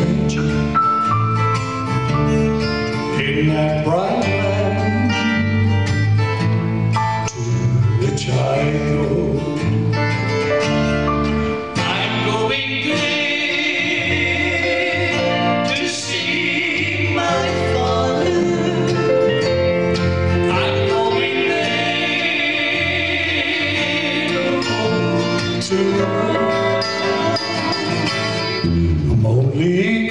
in that bright land to which I go. I'm going there to see my father. I'm going there to. Only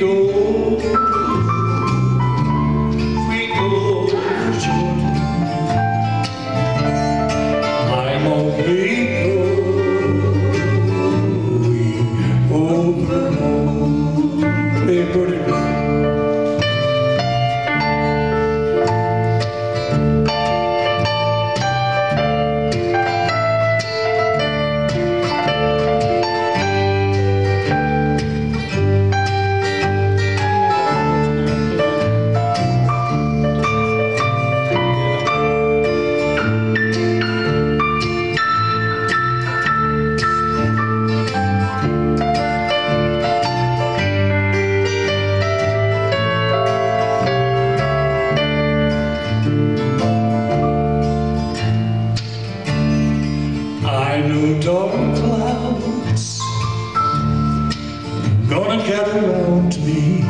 around me.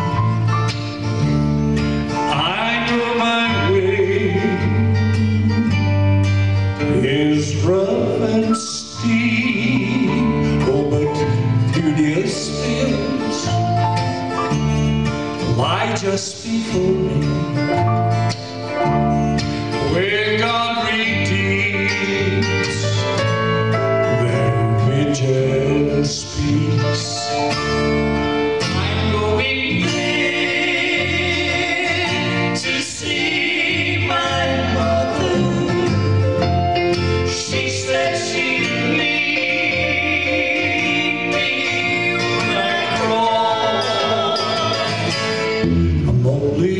I know my way is rough and steep. Oh, but dubious fields lie just before me. Where God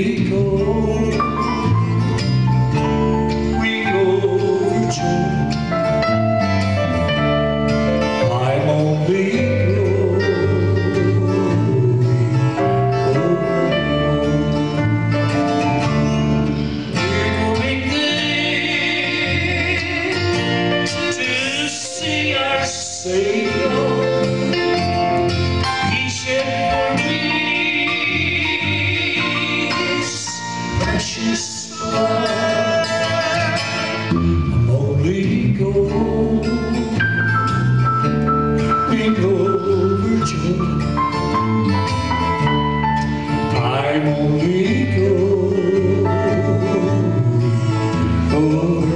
people. Senhor.